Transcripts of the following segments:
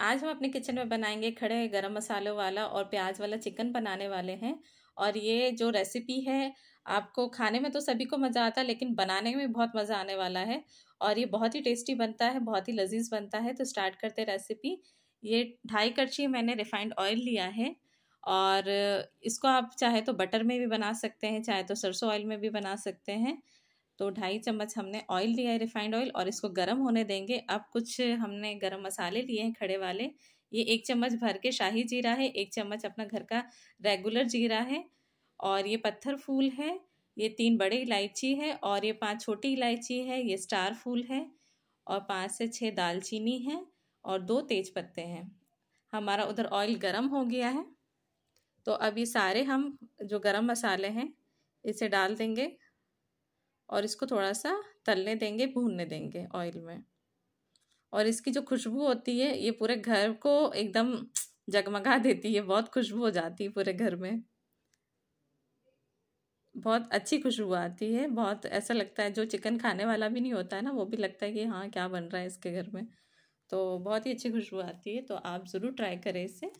आज हम अपने किचन में बनाएँगे खड़े गरम मसालों वाला और प्याज वाला चिकन बनाने वाले हैं। और ये जो रेसिपी है, आपको खाने में तो सभी को मज़ा आता है, लेकिन बनाने में बहुत मज़ा आने वाला है। और ये बहुत ही टेस्टी बनता है, बहुत ही लजीज बनता है। तो स्टार्ट करते रेसिपी ये ढाई कड़छी मैंने रिफाइंड ऑयल लिया है। और इसको आप चाहे तो बटर में भी बना सकते हैं, चाहे तो सरसों ऑयल में भी बना सकते हैं। तो ढाई चम्मच हमने ऑयल लिया है रिफाइंड ऑयल और इसको गर्म होने देंगे। अब कुछ हमने गर्म मसाले लिए हैं खड़े वाले। ये एक चम्मच भर के शाही जीरा है, एक चम्मच अपना घर का रेगुलर जीरा है, और ये पत्थर फूल है, ये तीन बड़े इलायची है, और ये पाँच छोटी इलायची है, ये स्टार फूल है, और पाँच से छः दालचीनी है, और दो तेज पत्ते हैं। हमारा उधर ऑयल गर्म हो गया है। तो ये सारे हम जो गरम मसाले हैं, इसे डाल देंगे और इसको थोड़ा सा तलने देंगे, भूनने देंगे ऑयल में। और इसकी जो खुशबू होती है, ये पूरे घर को एकदम जगमगा देती है, बहुत खुशबू हो जाती है पूरे घर में। बहुत अच्छी खुशबू आती है, बहुत ऐसा लगता है, जो चिकन खाने वाला भी नहीं होता है ना, वो भी लगता है कि हाँ क्या बन रहा है इसके घर में। तो बहुत ही अच्छी खुशबू आती है तो आप ज़रूर ट्राई करें इसे।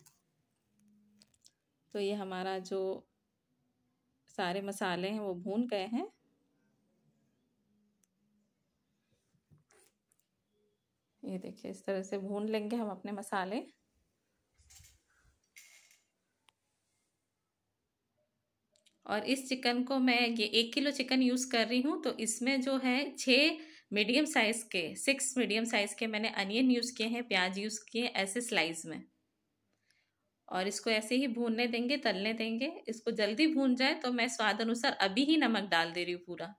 तो ये हमारा जो सारे मसाले हैं वो भून गए हैं। ये देखिए, इस तरह से भून लेंगे हम अपने मसाले। और इस चिकन को मैं ये एक किलो चिकन यूज़ कर रही हूँ तो इसमें जो है छः मीडियम साइज़ के, सिक्स मीडियम साइज़ के मैंने अनियन यूज़ किए हैं, प्याज यूज़ किए ऐसे स्लाइस में। और इसको ऐसे ही भूनने देंगे, तलने देंगे। इसको जल्दी भून जाए तो मैं स्वाद अनुसार अभी ही नमक डाल दे रही हूँ पूरा।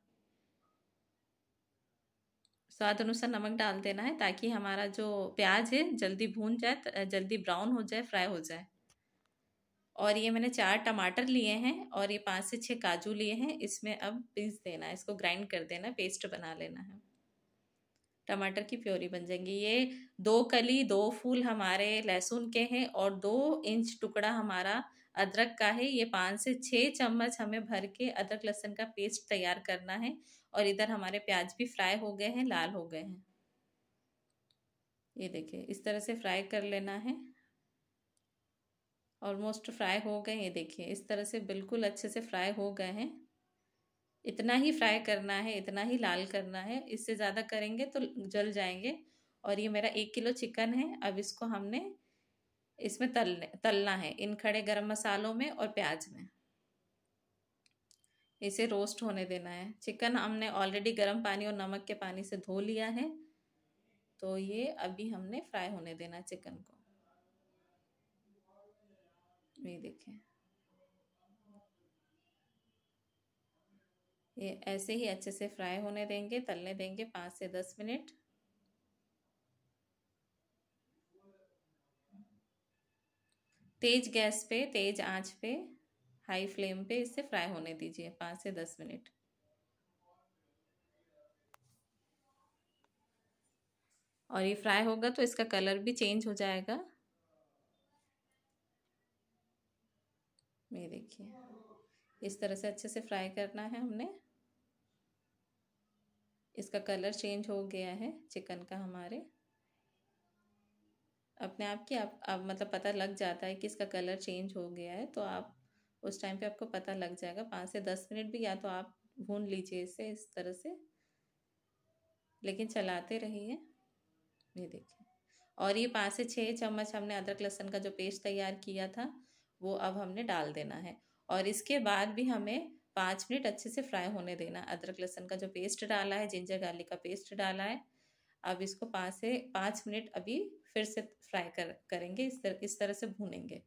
स्वाद अनुसार नमक डाल देना है ताकि हमारा जो प्याज है, जल्दी भून जाए जल्दी ब्राउन हो जाए, फ्राई हो जाए। और ये मैंने चार टमाटर लिए हैं और ये पाँच से छः काजू लिए हैं। इसमें अब पीस देना है, इसको ग्राइंड कर देना पेस्ट बना लेना है। टमाटर की प्योरी बन जाएँगी। ये दो कली, दो फूल हमारे लहसुन के हैं और दो इंच टुकड़ा हमारा अदरक का है। ये पाँच से छः चम्मच हमें भर के अदरक लहसुन का पेस्ट तैयार करना है और इधर हमारे प्याज भी फ्राई हो गए हैं, लाल हो गए हैं। ये देखिए, इस तरह से फ्राई कर लेना है। ऑलमोस्ट फ्राई हो गए ये देखिए, इस तरह से बिल्कुल अच्छे से फ्राई हो गए हैं। इतना ही फ्राई करना है, इतना ही लाल करना है, इससे ज़्यादा करेंगे तो जल जाएँगे। और ये मेरा एक किलो चिकन है, अब इसको हमने इसमें तलने, तलना है, इन खड़े गरम मसालों में और प्याज में। इसे रोस्ट होने देना है। चिकन हमने ऑलरेडी गर्म पानी और नमक के पानी से धो लिया है तो ये अभी हमने फ्राई होने देना चिकन को। ये देखें ये ऐसे ही अच्छे से फ्राई होने देंगे, तलने देंगे पाँच से दस मिनट। तेज गैस पे, तेज आँच पे, हाई फ्लेम पे इसे फ्राई होने दीजिए पाँच से दस मिनट। और ये फ्राई होगा तो इसका कलर भी चेंज हो जाएगा। ये देखिए, इस तरह से अच्छे से फ्राई करना है हमने। इसका कलर चेंज हो गया है चिकन का हमारे। अपने आप की आप, आप मतलब पता लग जाता है कि इसका कलर चेंज हो गया है तो आप उस टाइम पे आपको पता लग जाएगा। पाँच से दस मिनट भी या तो आप भून लीजिए इसे इस तरह से। लेकिन चलाते रहिए। ये देखिए। और ये पाँच से छः चम्मच हमने अदरक लहसुन का जो पेस्ट तैयार किया था वो अब हमने डाल देना है। और इसके बाद भी हमें पाँच मिनट अच्छे से फ्राई होने देना। अदरक लहसुन का जो पेस्ट डाला है, जिंजर गार्लिक का पेस्ट डाला है। अब इसको पाँच से पाँच मिनट अभी फिर से फ्राई कर, करेंगे। इस तरह इस तरह से भूनेंगे।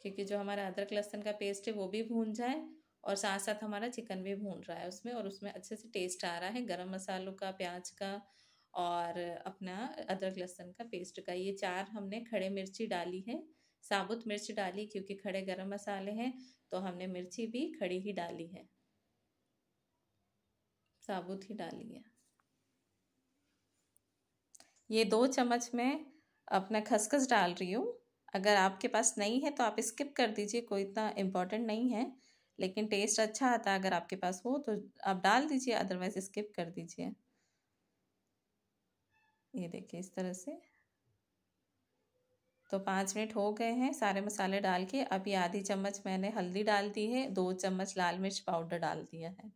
क्योंकि जो हमारा अदरक लहसुन का पेस्ट है, वो भी भून जाए और साथ साथ हमारा चिकन भी भून रहा है उसमें और उसमें अच्छे से टेस्ट आ रहा है। गरम मसालों का, प्याज का और अपना अदरक लहसुन का पेस्ट का। ये चार हमने खड़े मिर्ची डाली है। साबुत मिर्च डाली क्योंकि खड़े गरम मसाले हैं तो हमने मिर्ची भी खड़ी ही डाली है। साबुत ही डाली है। ये दो चम्मच में अपना खसखस डाल रही हूँ। अगर आपके पास नहीं है तो आप स्किप कर दीजिए, कोई इतना इम्पोर्टेंट नहीं है, लेकिन टेस्ट अच्छा आता है अगर आपके पास हो तो आप डाल दीजिए अदरवाइज़ स्किप कर दीजिए। ये देखिए, इस तरह से। तो पाँच मिनट हो गए हैं सारे मसाले डाल के। अभी आधी चम्मच मैंने हल्दी डाल दी है, दो चम्मच लाल मिर्च पाउडर डाल दिया है।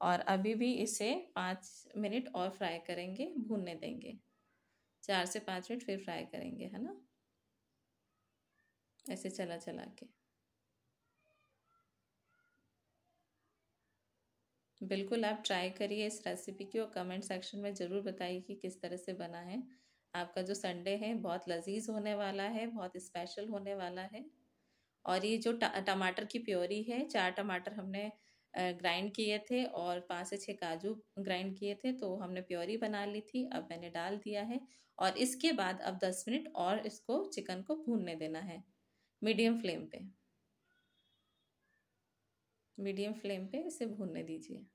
और अभी भी इसे पाँच मिनट और फ्राई करेंगे, भूनने देंगे। चार से पाँच मिनट फिर फ्राई करेंगे, है ना? ऐसे चला चला के। बिल्कुल आप ट्राई करिए इस रेसिपी की और कमेंट सेक्शन में ज़रूर बताइए कि किस तरह से बना है। आपका जो संडे है, बहुत लजीज होने वाला है, बहुत स्पेशल होने वाला है। और ये जो टमाटर की प्योरी है, चार टमाटर हमने ग्राइंड किए थे और पाँच से छः काजू ग्राइंड किए थे तो हमने प्योरी बना ली थी, अब मैंने डाल दिया है। और इसके बाद अब दस मिनट और इसको चिकन को भूनने देना है मीडियम फ्लेम पे। मीडियम फ्लेम पे इसे भूनने दीजिए।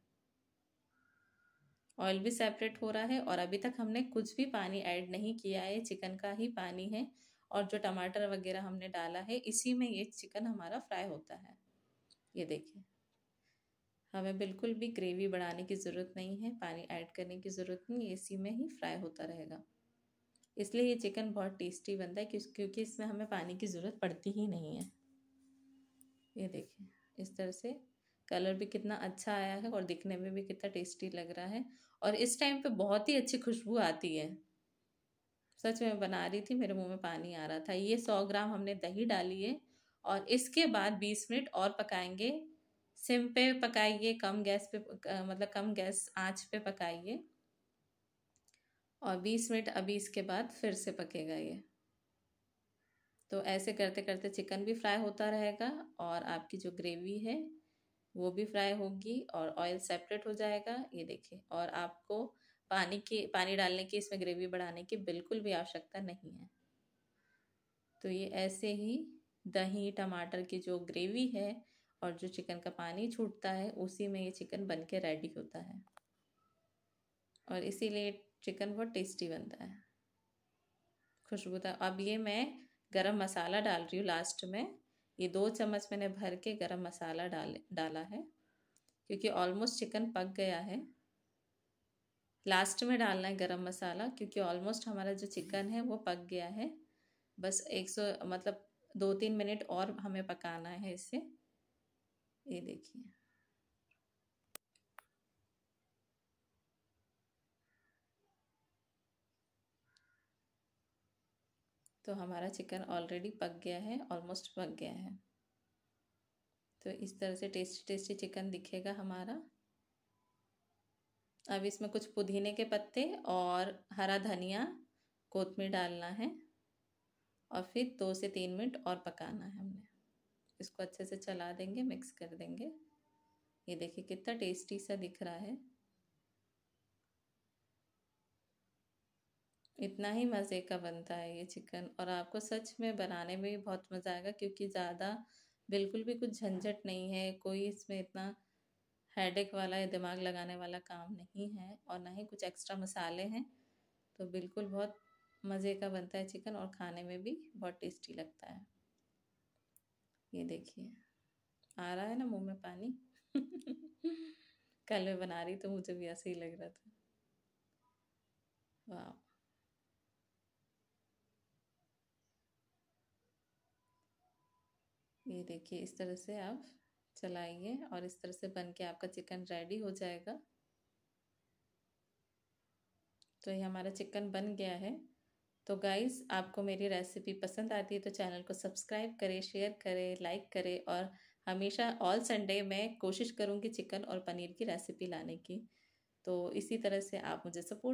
ऑयल भी सेपरेट हो रहा है और अभी तक हमने कुछ भी पानी ऐड नहीं किया है, चिकन का ही पानी है और जो टमाटर वगैरह हमने डाला है, इसी में ये चिकन हमारा फ्राई होता है। ये देखिए। हमें बिल्कुल भी ग्रेवी बढ़ाने की ज़रूरत नहीं है, पानी ऐड करने की ज़रूरत नहीं इसी में ही फ्राई होता रहेगा। इसलिए ये चिकन बहुत टेस्टी बनता है क्योंकि इसमें हमें पानी की ज़रूरत पड़ती ही नहीं है। ये देखिए, इस तरह से कलर भी कितना अच्छा आया है और दिखने में भी कितना टेस्टी लग रहा है और इस टाइम पे बहुत ही अच्छी खुशबू आती है। सच में बना रही थी, मेरे मुँह में पानी आ रहा था। ये सौ ग्राम हमने दही डाली है और इसके बाद बीस मिनट और पकाएँगे। सिम पे पकाइए, कम गैस पे मतलब कम गैस आँच पे पकाइए। और बीस मिनट अभी इसके बाद फिर से पकेगा ये। तो ऐसे करते करते चिकन भी फ्राई होता रहेगा और आपकी जो ग्रेवी है वो भी फ्राई होगी और ऑयल सेपरेट हो जाएगा, ये देखिए। और आपको पानी की, पानी डालने की, इसमें ग्रेवी बढ़ाने की बिल्कुल भी आवश्यकता नहीं है। तो ये ऐसे ही दही, टमाटर की जो ग्रेवी है और जो चिकन का पानी छूटता है, उसी में ये चिकन बन के रेडी होता है। और इसीलिए चिकन बहुत टेस्टी बनता है। खुशबूदार। अब ये मैं गरम मसाला डाल रही हूँ लास्ट में। ये दो चम्मच मैंने भर के गरम मसाला डाल, डाला है, क्योंकि ऑलमोस्ट चिकन पक गया है। लास्ट में डालना है गरम मसाला, क्योंकि ऑलमोस्ट हमारा जो चिकन है वो पक गया है। बस एक सौ मतलब दो तीन मिनट और हमें पकाना है इसे। ये देखिए। तो हमारा चिकन ऑलरेडी पक गया है ऑलमोस्ट पक गया है। तो इस तरह से टेस्टी टेस्टी चिकन दिखेगा हमारा। अब इसमें कुछ पुदीने के पत्ते और हरा धनिया कोतमीर डालना है और फिर दो से तीन मिनट और पकाना है हमने। इसको अच्छे से चला देंगे मिक्स कर देंगे। ये देखिए कितना टेस्टी सा दिख रहा है। इतना ही मज़े का बनता है ये चिकन और आपको सच में बनाने में भी बहुत मज़ा आएगा क्योंकि ज़्यादा बिल्कुल भी कुछ झंझट नहीं है, कोई इसमें इतना हेडेक वाला या दिमाग लगाने वाला काम नहीं है और ना ही कुछ एक्स्ट्रा मसाले हैं तो बिल्कुल बहुत मज़े का बनता है चिकन और खाने में भी बहुत टेस्टी लगता है। ये देखिए, आ रहा है ना मुँह में पानी? कल मैं बना रही तो मुझे भी ऐसे ही लग रहा था। वाह। देखिए, इस तरह से आप चलाइए और इस तरह से बन के आपका चिकन रेडी हो जाएगा। तो ये हमारा चिकन बन गया है। तो गाइस, आपको मेरी रेसिपी पसंद आती है तो चैनल को सब्सक्राइब करें, शेयर करें, लाइक करें और हमेशा ऑल संडे मैं कोशिश करूँगी चिकन और पनीर की रेसिपी लाने की। तो इसी तरह से आप मुझे सपोर्ट